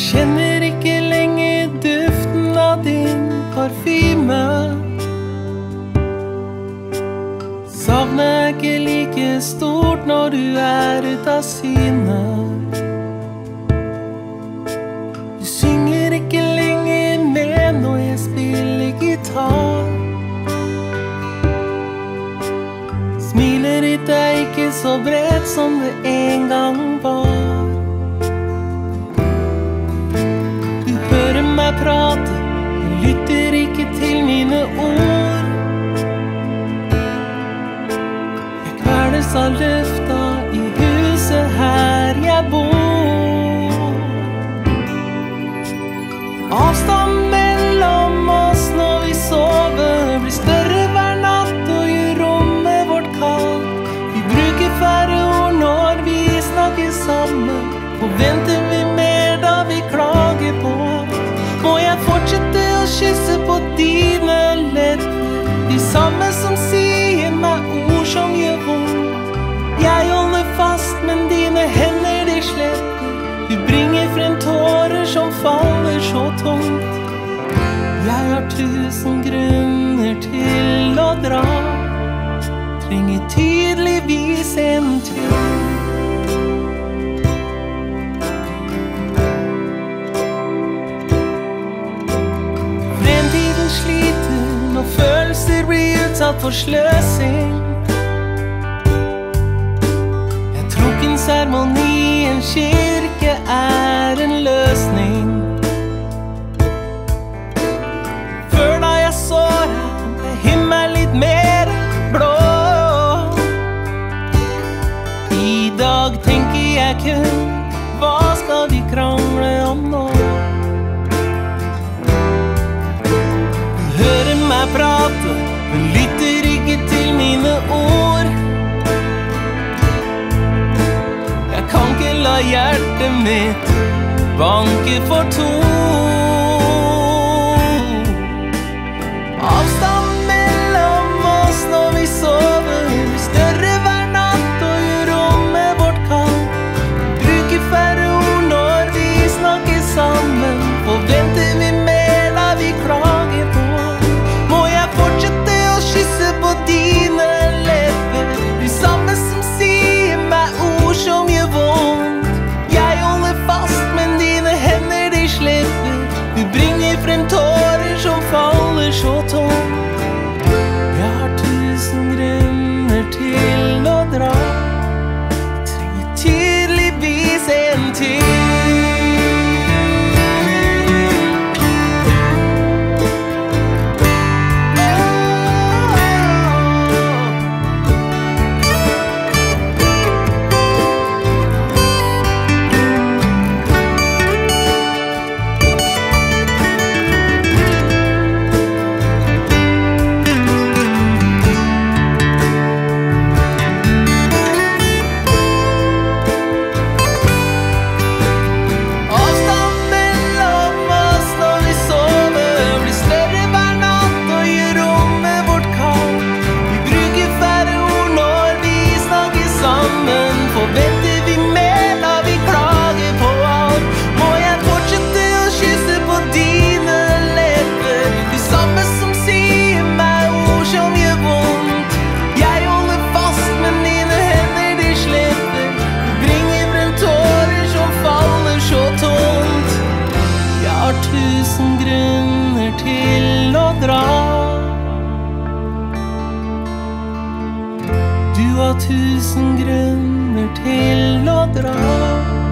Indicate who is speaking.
Speaker 1: kjenner ikke lenger duften av din parfyme. Savnet er ikke like stort når du er ute av syne. Du synger ikke lenger med når jeg spiller gitar. Smilet ditt er ikke så bredt som det en gang var. Meg prate, men lytter ikke til mine ord. Jeg kveles av lufta i huset her jeg bor. Avstand faller så tungt. Jeg har tusen grunner til å dra. Trenger tydeligvis en tur. Fremtiden sliter når følelser blir utsatt for sløsing. Jeg tror ikke en seremoni i en kirke er tenker hva skal vi krangle om nå? Hun hører meg prate, hun lytter ikke til mine ord. Jeg kan ikke la hjertet mitt banke for to. Har tusen grunner til å dra.